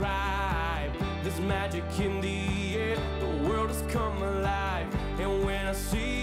describe. There's magic in the air, the world has come alive. And when I see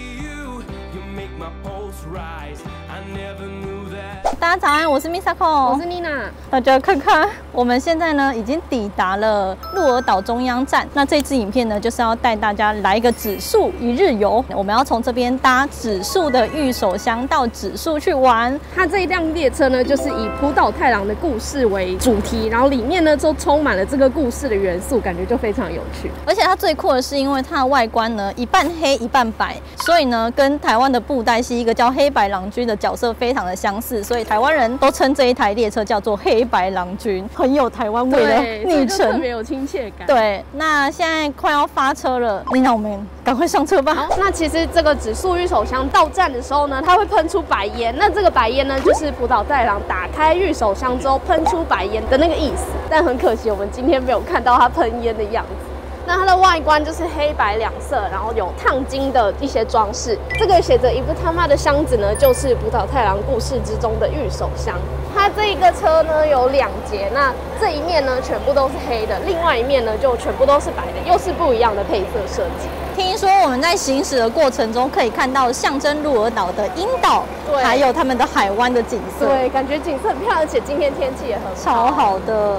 大家早安，我是 Misako，我是 Nina。大家看看，我们现在呢已经抵达了鹿儿岛中央站。那这支影片呢，就是要带大家来一个指数一日游。我们要从这边搭指数的御手箱到指数去玩。它这一辆列车呢，就是以浦岛太郎的故事为主题，然后里面呢就充满了这个故事的元素，感觉就非常有趣。而且它最酷的是，因为它的外观呢一半黑一半白，所以呢跟台湾的布袋戏一个叫黑白郎君的角色非常的相似，所以台湾人都称这一台列车叫做黑白郎君，很有台湾味的对，昵称。别有亲切感。对，那现在快要发车了，你让我们赶快上车吧。好，那其实这个指数玉手箱到站的时候呢，它会喷出白烟。那这个白烟呢，就是浦岛太郎打开玉手箱之后喷出白烟的那个意思。但很可惜，我们今天没有看到它喷烟的样子。那它的外观就是黑白两色，然后有烫金的一些装饰。这个写着“伊布他妈”的箱子呢，就是浦岛太郎故事之中的御手箱。它这一个车呢有两节，那这一面呢全部都是黑的，另外一面呢就全部都是白的，又是不一样的配色设计。听说我们在行驶的过程中可以看到象征鹿儿岛的樱岛，对还有他们的海湾的景色，对，感觉景色很漂亮，而且今天天气也很好。超好的。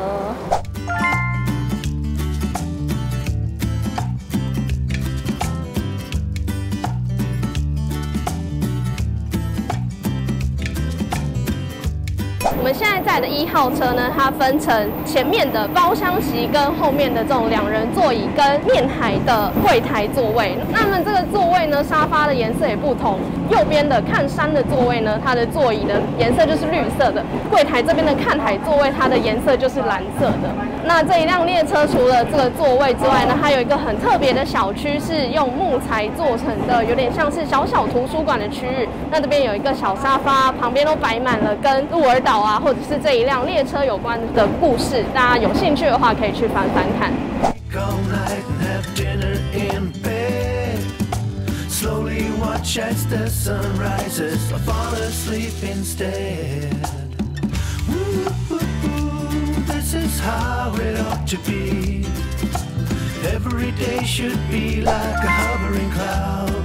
我们现在在的一号车呢，它分成前面的包厢席跟后面的这种两人座椅跟面海的柜台座位。那么这个座位呢，沙发的颜色也不同。右边的看山的座位呢，它的座椅的颜色就是绿色的；柜台这边的看海座位，它的颜色就是蓝色的。那这一辆列车除了这个座位之外呢，它有一个很特别的小区，是用木材做成的，有点像是小小图书馆的区域。那这边有一个小沙发，旁边都摆满了跟鹿儿岛啊，或者是这一辆列车有关的故事。大家有兴趣的话，可以去翻翻看。Slowly watch as the sun rises, or fall asleep instead. This is how it ought to be. Every day should be like a hovering cloud.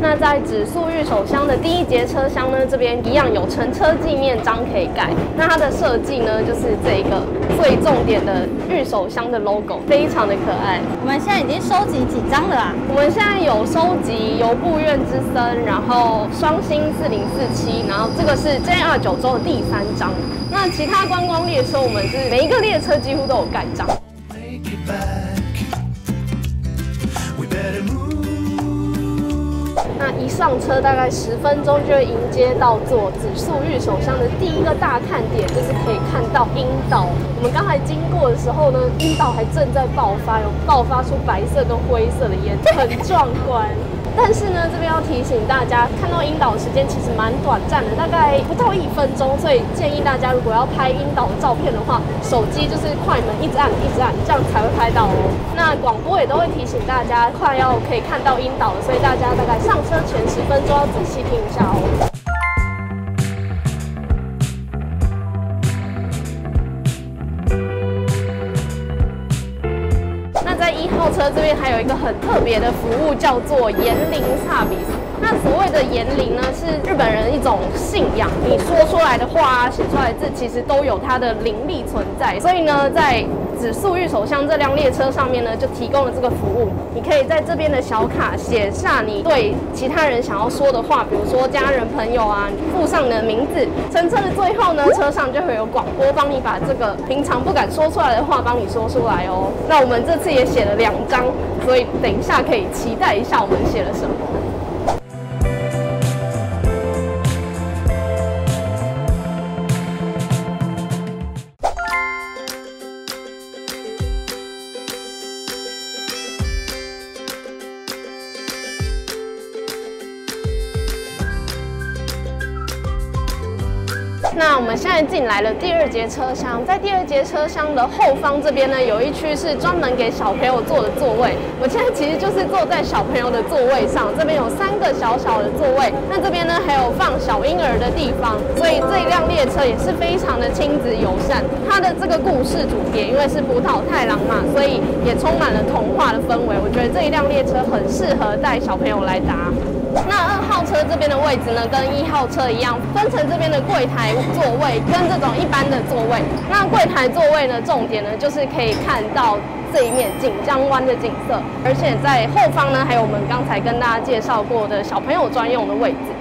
那在指数御手箱的第一节车厢呢，这边一样有乘车纪念章可以盖。那它的设计呢，就是这一个最重点的御手箱的 logo，非常的可爱。我们现在已经收集几张了啊？我们现在有收集游步院之森，然后双星四零四七，然后这个是 JR 九州的第三张。那其他观光列车，我们是每一个列车几乎都有盖章。一上车大概十分钟就会迎接到做指数御手箱的第一个大看点，就是可以看到樱岛。我们刚才经过的时候呢，樱岛还正在爆发，有爆发出白色跟灰色的烟，很壮观。但是呢，这边要提醒大家，看到樱岛的时间其实蛮短暂的，大概不到一分钟，所以建议大家如果要拍樱岛的照片的话，手机就是快门一直按一直按，这样才会拍到哦。那广播也都会提醒大家，快要可以看到樱岛了，所以大家大概上车前十分钟要仔细听一下哦。车这边还有一个很特别的服务，叫做言灵萨比斯。那所谓的言灵呢，是日本人一种信仰，你说出来的话，写出来的字，其实都有它的灵力存在。所以呢，在指数御手箱这辆列车上面呢，就提供了这个服务。你可以在这边的小卡写下你对其他人想要说的话，比如说家人、朋友啊，附上你的名字。乘车的最后呢，车上就会有广播帮你把这个平常不敢说出来的话帮你说出来哦。那我们这次也写了两张，所以等一下可以期待一下我们写了什么。现在进来了第二节车厢，在第二节车厢的后方这边呢，有一区是专门给小朋友坐的座位。我现在其实就是坐在小朋友的座位上，这边有三个小小的座位，那这边呢还有放小婴儿的地方，所以这一辆列车也是非常的亲子友善。它的这个故事主题，因为是葡萄太郎嘛，所以也充满了童话的氛围。我觉得这一辆列车很适合带小朋友来搭。那二号车这边的位置呢，跟一号车一样，分成这边的柜台座位跟这种一般的座位。那柜台座位呢，重点呢就是可以看到这一面锦江湾的景色，而且在后方呢，还有我们刚才跟大家介绍过的小朋友专用的位置。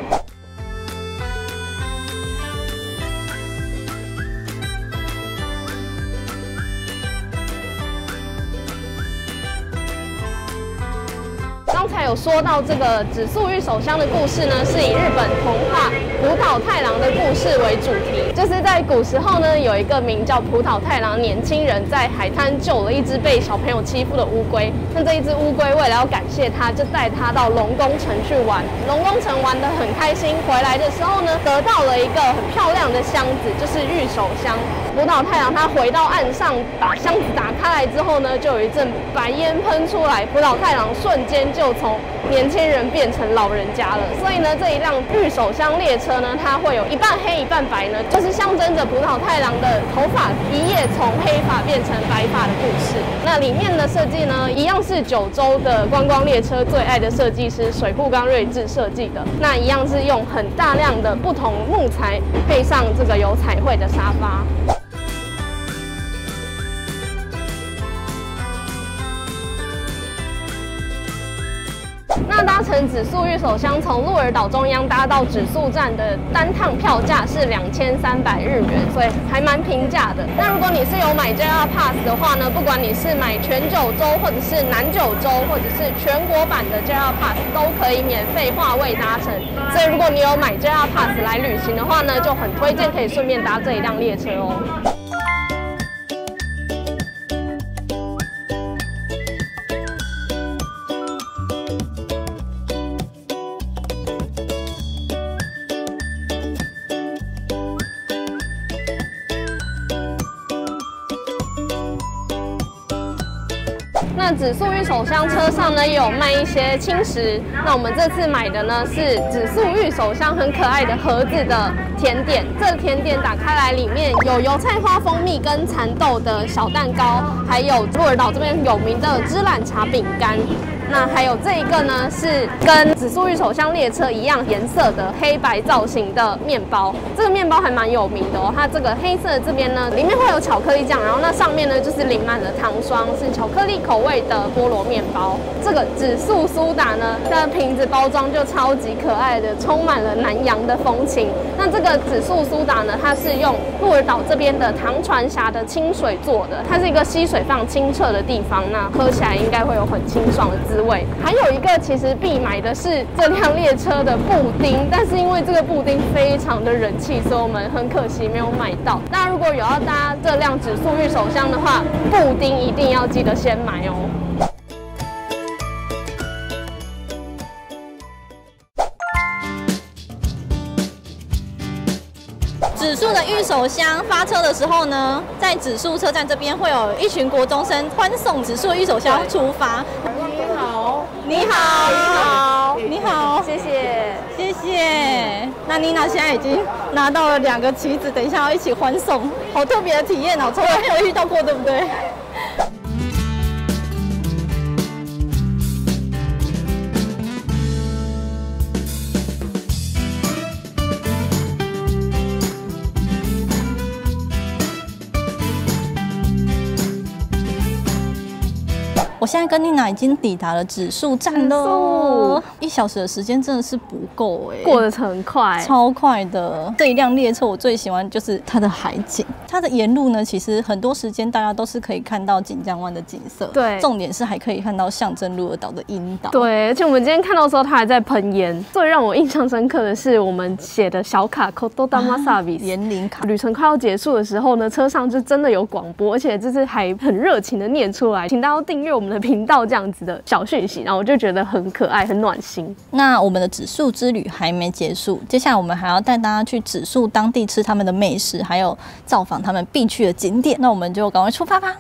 有说到这个紫素玉手箱的故事呢，是以日本童话浦岛太郎的故事为主题。就是在古时候呢，有一个名叫浦岛太郎年轻人在海滩救了一只被小朋友欺负的乌龟。那这一只乌龟为了要感谢他，就带他到龙宫城去玩。龙宫城玩得很开心，回来的时候呢，得到了一个很漂亮的箱子，就是玉手箱。浦岛太郎他回到岸上，把箱子打开来之后呢，就有一阵白烟喷出来，浦岛太郎瞬间就从年轻人变成老人家了。所以呢，这一辆玉手箱列车呢，它会有一半黑一半白呢，就是象征着浦岛太郎的头发一夜从黑发变成白发的故事。那里面的设计呢，一样是九州的观光列车最爱的设计师水户刚睿智设计的。那一样是用很大量的不同木材配上这个有彩绘的沙发。搭乘指宿玉手箱从鹿儿岛中央搭到指宿站的单趟票价是两千三百日元，所以还蛮平价的。那如果你是有买 JR Pass 的话呢，不管你是买全九州或者是南九州或者是全国版的 JR Pass，都可以免费划位搭乘。所以如果你有买 JR Pass 来旅行的话呢，就很推荐可以顺便搭这一辆列车哦。紫素玉手箱车上呢也有卖一些轻食。那我们这次买的呢是紫素玉手箱很可爱的盒子的甜点。这甜点打开来，里面有油菜花蜂蜜跟蚕豆的小蛋糕，还有鹿儿岛这边有名的芝兰茶饼干。那还有这一个呢，是跟紫苏玉手箱列车一样颜色的黑白造型的面包。这个面包还蛮有名的哦，它这个黑色这边呢，里面会有巧克力酱，然后那上面呢就是淋满了糖霜，是巧克力口味的菠萝面包。这个指宿苏打呢，它的瓶子包装就超级可爱的，充满了南洋的风情。那这个指宿苏打呢，它是用鹿儿岛这边的唐船峡的清水做的，它是一个溪水非常清澈的地方，那喝起来应该会有很清爽的滋味。还有一个其实必买的是这辆列车的布丁，但是因为这个布丁非常的人气，所以我们很可惜没有买到。大家如果有要搭这辆指宿玉手箱的话，布丁一定要记得先买哦。的玉手箱发车的时候呢，在指数车站这边会有一群国中生欢送指数玉手箱出发。你好，你好，你好，你好，谢谢。谢谢。那妮娜现在已经拿到了两个旗子，等一下要一起欢送，好特别的体验哦，从来没有遇到过，对不对？我现在跟妮娜已经抵达了指数站喽，一小时的时间真的是不够哎，过得很快，超快的。这一辆列车我最喜欢就是它的海景，它的沿路呢，其实很多时间大家都是可以看到锦江湾的景色。对重点是还可以看到象征鹿儿岛的樱岛。对，而且我们今天看到的时候，它还在喷烟。最让我印象深刻的是，我们写的小卡 Koto Damasabi 园林卡。旅程快要结束的时候呢，车上就真的有广播，而且就是还很热情的念出来，请大家订阅我们的频道这样子的小讯息，然后我就觉得很可爱，很暖心。那我们的指数之旅还没结束，接下来我们还要带大家去指数当地吃他们的美食，还有造访他们必去的景点。那我们就赶快出发吧！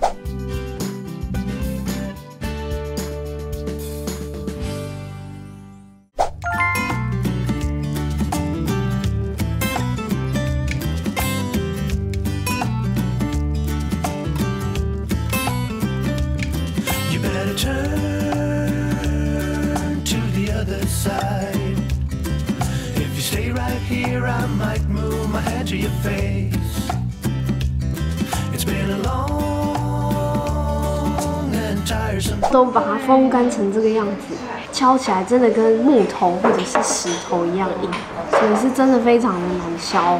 把它风干成这个样子，敲起来真的跟木头或者是石头一样硬，所以是真的非常的难削。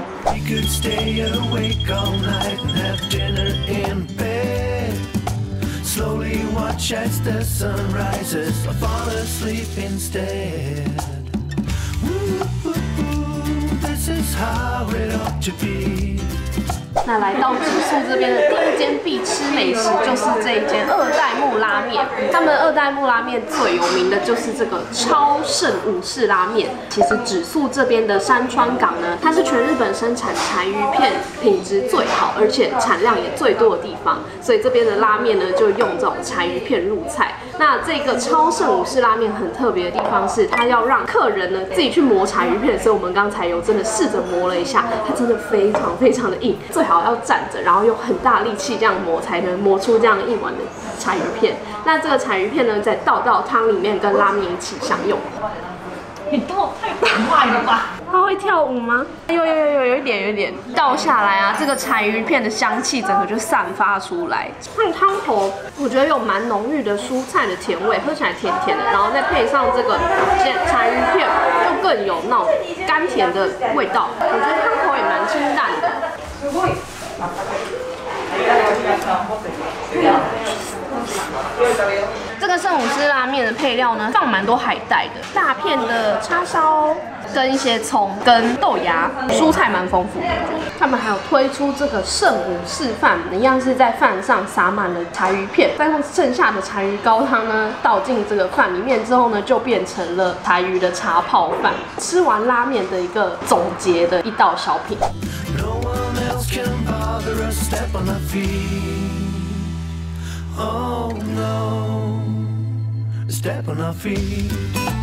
那来到指宿这边的第一间必吃美食就是这一间二代目拉面。他们二代目拉面最有名的就是这个超盛武士拉面。其实指宿这边的山川港呢，它是全日本生产柴鱼片品质最好，而且产量也最多的地方，所以这边的拉面呢就用这种柴鱼片入菜。那这个超盛武士拉面很特别的地方是，它要让客人呢自己去磨柴鱼片，所以我们刚才有真的试着磨了一下，它真的非常非常的硬，最好要站着，然后用很大力气这样磨，才能磨出这样一碗的柴鱼片。那这个柴鱼片呢，再倒到汤里面跟拉面一起享用。你动太快了吧！他会跳舞吗？有有有有有一点有一点倒下来啊，这个柴鱼片的香气整个就散发出来。那汤头我觉得有蛮浓郁的蔬菜的甜味，喝起来甜甜的，然后再配上这个煎柴鱼片，就更有那种甘甜的味道。我觉得汤头也蛮清淡的。这个圣武士拉面的配料呢，放蛮多海带的，大片的叉烧跟一些葱跟豆芽，蔬菜蛮丰富的。他们还有推出这个圣武士饭，一样是在饭上撒满了柴鱼片，再用剩下的柴鱼高汤呢倒进这个饭里面之后呢，就变成了柴鱼的茶泡饭。吃完拉面的一个总结的一道小品。Bother us step on our feet. Oh no, step on our feet.《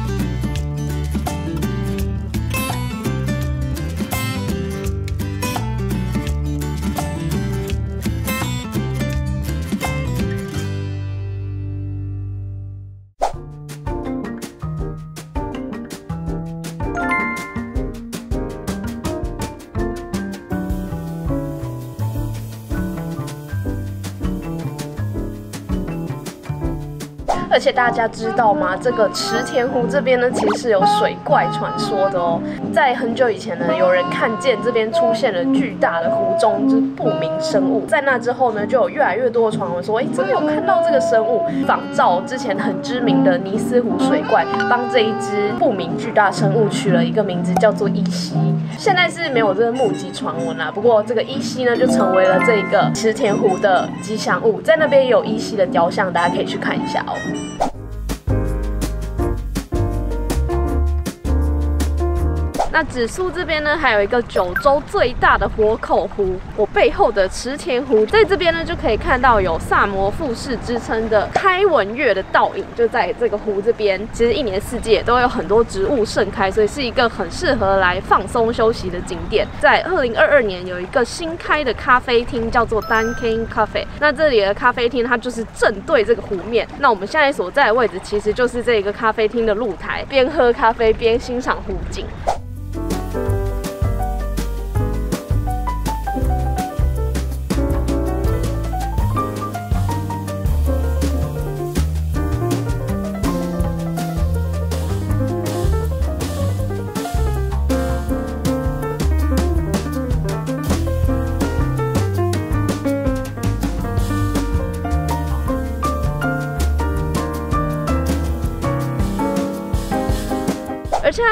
大家知道吗？这个池田湖这边呢，其实是有水怪传说的哦。在很久以前呢，有人看见这边出现了巨大的湖中就是不明生物，在那之后呢，就有越来越多的传闻说，哎，真的有看到这个生物，仿照之前很知名的尼斯湖水怪，帮这一只不明巨大生物取了一个名字，叫做伊西。现在是没有这个目击传闻啦，不过这个伊西呢，就成为了这个池田湖的吉祥物，在那边也有伊西的雕像，大家可以去看一下哦。那指宿这边呢，还有一个九州最大的活口湖，我背后的池田湖，在这边呢就可以看到有萨摩富士之称的开文月的倒影，就在这个湖这边。其实一年四季也都有很多植物盛开，所以是一个很适合来放松休息的景点。在二零二二年有一个新开的咖啡厅，叫做 Dunkin Cafe。那这里的咖啡厅它就是正对这个湖面。那我们现在所在的位置其实就是这个咖啡厅的露台，边喝咖啡边欣赏湖景。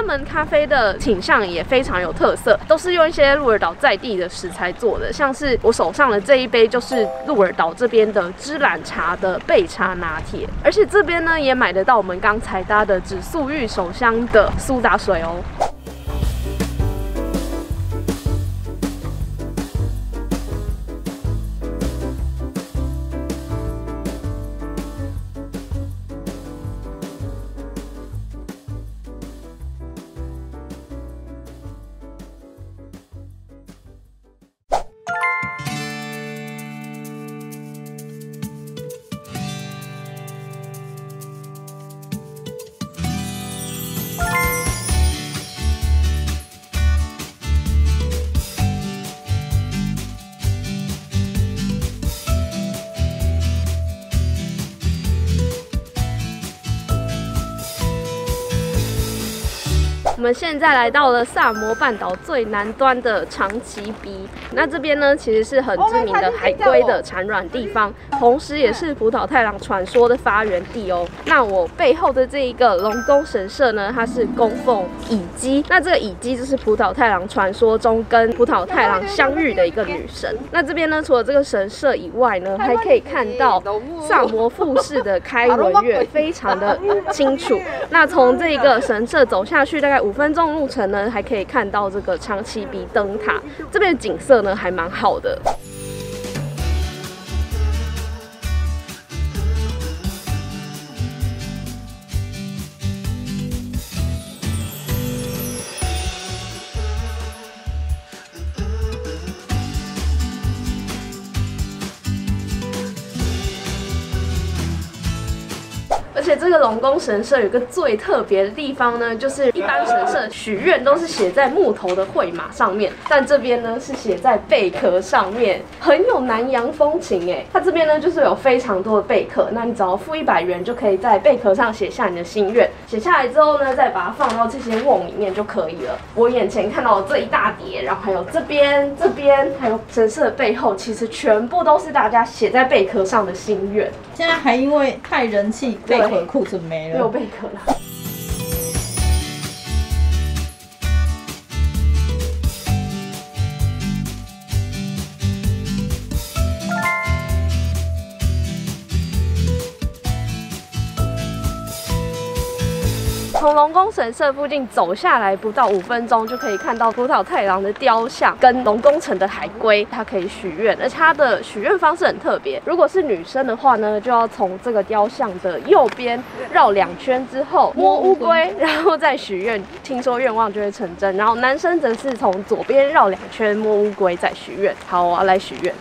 们咖啡的倾向也非常有特色，都是用一些鹿儿岛在地的食材做的，像是我手上的这一杯就是鹿儿岛这边的芝兰茶的焙茶拿铁，而且这边呢也买得到我们刚才搭的紫素玉手香的苏打水哦。我们现在来到了萨摩半岛最南端的长崎鼻，那这边呢其实是很知名的海龟的产卵地方，同时也是浦岛太郎传说的发源地哦。那我背后的这一个龙宫神社呢，它是供奉乙姬，那这个乙姬就是浦岛太郎传说中跟浦岛太郎相遇的一个女神。那这边呢，除了这个神社以外呢，还可以看到萨摩富士的开 轮月，非常的清楚。那从这个神社走下去，大概五分钟路程呢，还可以看到这个长崎鼻灯塔，这边景色呢还蛮好的。这个龙宫神社有个最特别的地方呢，就是一般神社许愿都是写在木头的绘马上面，但这边呢是写在贝壳上面，很有南洋风情哎。它这边呢就是有非常多的贝壳，那你只要付一百元就可以在贝壳上写下你的心愿，写下来之后呢，再把它放到这些瓮里面就可以了。我眼前看到的这一大叠，然后还有这边、这边，还有神社的背后，其实全部都是大家写在贝壳上的心愿。现在还因为太人气，贝壳裤子没了没有。贝壳了。宫神社附近走下来不到五分钟，就可以看到浦岛太郎的雕像跟龙宫城的海龟，它可以许愿，而且它的许愿方式很特别。如果是女生的话呢，就要从这个雕像的右边绕两圈之后摸乌龟，然后再许愿，听说愿望就会成真。然后男生则是从左边绕两圈摸乌龟再许愿。好，我要来许愿。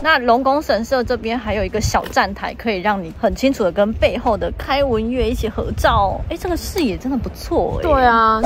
那龙宫神社这边还有一个小站台，可以让你很清楚的跟背后的开文月一起合照。哎，这个视野真的不错哎。对啊，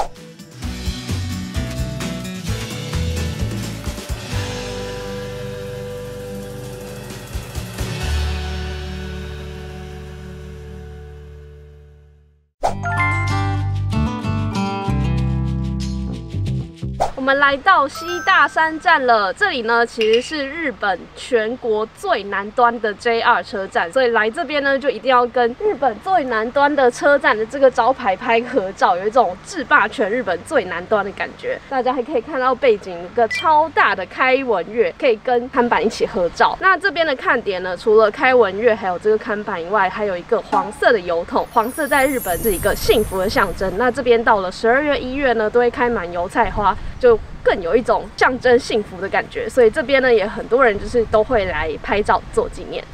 们来到西大山站了，这里呢其实是日本全国最南端的 JR 车站，所以来这边呢就一定要跟日本最南端的车站的这个招牌拍合照，有一种制霸全日本最南端的感觉。大家还可以看到背景一个超大的开文月，可以跟看板一起合照。那这边的看点呢，除了开文月还有这个看板以外，还有一个黄色的油桶，黄色在日本是一个幸福的象征。那这边到了十二月、一月呢，都会开满油菜花，就更有一种象征幸福的感觉，所以这边呢也很多人就是都会来拍照做纪念。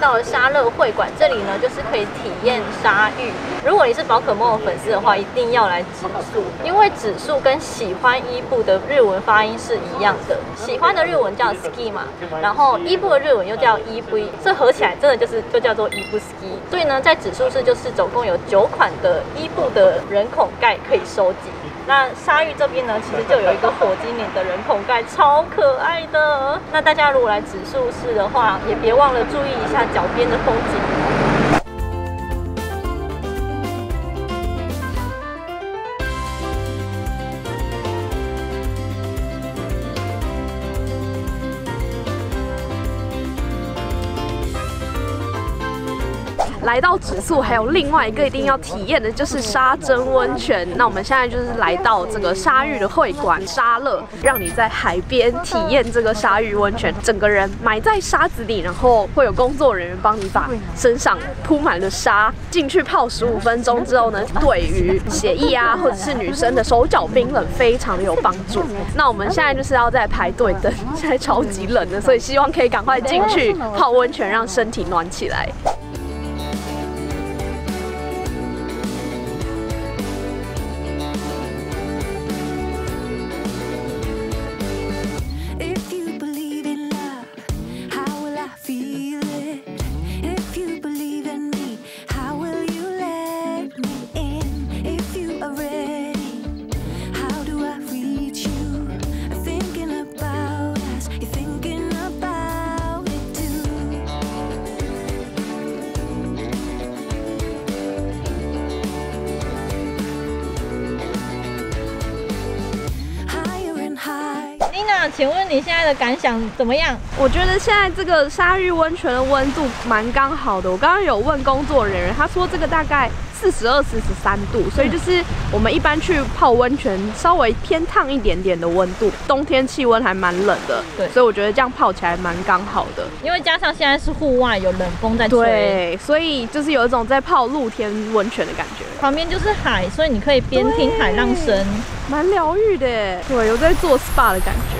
到了沙乐会馆，这里呢就是可以体验沙浴。如果你是宝可梦粉丝的话，一定要来指数，因为指数跟喜欢伊布的日文发音是一样的。喜欢的日文叫 ski 嘛，然后伊布的日文又叫伊布，这合起来真的就是就叫做伊布 ski。所以呢，在指数室就是总共有九款的伊布的人孔盖可以收集。那沙域这边呢，其实就有一个火鸡脸的人孔盖，超可爱的。那大家如果来指数室的话，也别忘了注意一下脚边的风景。来到指宿，还有另外一个一定要体验的，就是沙蒸温泉。那我们现在就是来到这个沙域的会馆沙乐，让你在海边体验这个沙域温泉，整个人埋在沙子里，然后会有工作人员帮你把身上铺满了沙，进去泡十五分钟之后呢，对于血液啊或者是女生的手脚冰冷非常的有帮助。那我们现在就是要在排队等，现在超级冷的，所以希望可以赶快进去泡温泉，让身体暖起来。的感想怎么样？我觉得现在这个沙浴温泉的温度蛮刚好的。我刚刚有问工作人员，他说这个大概四十二、四十三度，所以就是我们一般去泡温泉稍微偏烫一点点的温度。冬天气温还蛮冷的，对所以我觉得这样泡起来蛮刚好的。因为加上现在是户外，有冷风在吹，对，所以就是有一种在泡露天温泉的感觉，旁边就是海，所以你可以边听海浪声。蛮疗愈的。对，有在做 SPA 的感觉。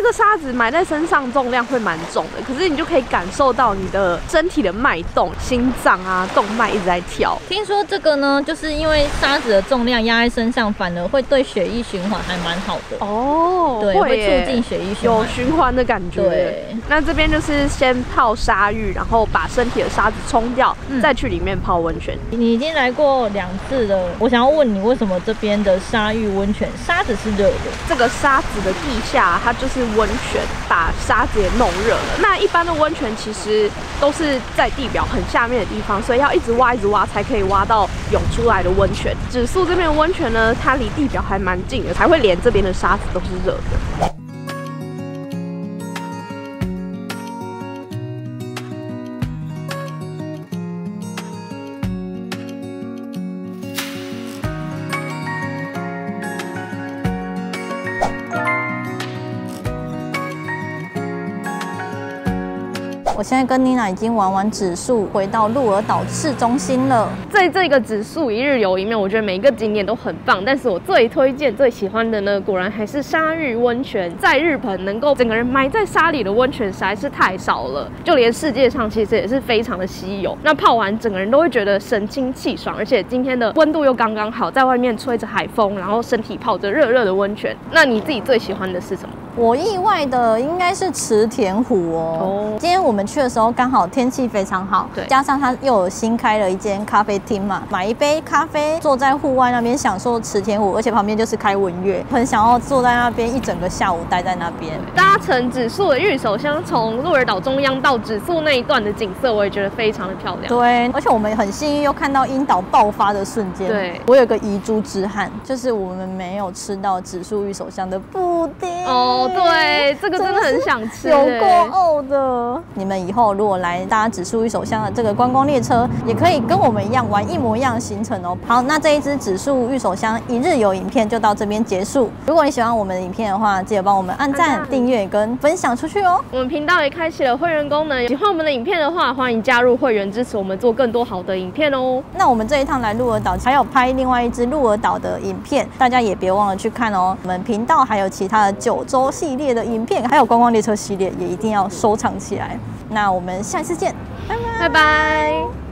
这个沙子埋在身上重量会蛮重的，可是你就可以感受到你的身体的脉动、心脏啊动脉一直在跳。听说这个呢，就是因为沙子的重量压在身上，反而会对血液循环还蛮好的。哦对，会耶促进血液循环有。循环的感觉。对，那这边就是先泡沙浴，然后把身体的沙子冲掉，嗯再去里面泡温泉。你已经来过两次了，我想要问你，为什么这边的沙浴温泉沙子是热的？这个沙子的地下，它就是温泉，把沙子也弄热了。那一般的温泉其实都是在地表很下面的地方，所以要一直挖一直挖才可以挖到涌出来的温泉。指宿这边的温泉呢，它离地表还蛮近的，才会连这边的沙子都是热的。现在跟妮娜已经玩完指数，回到鹿儿岛市中心了。在这个指数一日游里面，我觉得每一个景点都很棒，但是我最推荐、最喜欢的呢，果然还是沙浴温泉。在日本，能够整个人埋在沙里的温泉实在是太少了，就连世界上其实也是非常的稀有。那泡完，整个人都会觉得神清气爽，而且今天的温度又刚刚好，在外面吹着海风，然后身体泡着热热的温泉。那你自己最喜欢的是什么？我意外的应该是池田湖哦。哦今天我们去的时候刚好天气非常好，对加上它又有新开了一间咖啡厅嘛，买一杯咖啡，坐在户外那边享受池田湖，而且旁边就是开文乐，很想要坐在那边一整个下午待在那边。搭乘指宿的玉手箱从鹿儿岛中央到指宿那一段的景色，我也觉得非常的漂亮。对，而且我们很幸运又看到樱岛爆发的瞬间。对我有个遗珠之憾，就是我们没有吃到指数玉手箱的布丁。哦，对，这个真的很想吃、有欸够呕的！你们以后如果来大家指数一手箱的这个观光列车，也可以跟我们一样玩一模一样的行程哦。好，那这一支指数玉手箱一日游影片就到这边结束。如果你喜欢我们的影片的话，记得帮我们按赞订阅跟分享出去哦。我们频道也开启了会员功能，喜欢我们的影片的话，欢迎加入会员，支持我们做更多好的影片哦。那我们这一趟来鹿儿岛，还有拍另外一支鹿儿岛的影片，大家也别忘了去看哦。我们频道还有其他的九州系列的影片，还有观光列车系列，也一定要收藏起来。那我们下次见，拜拜。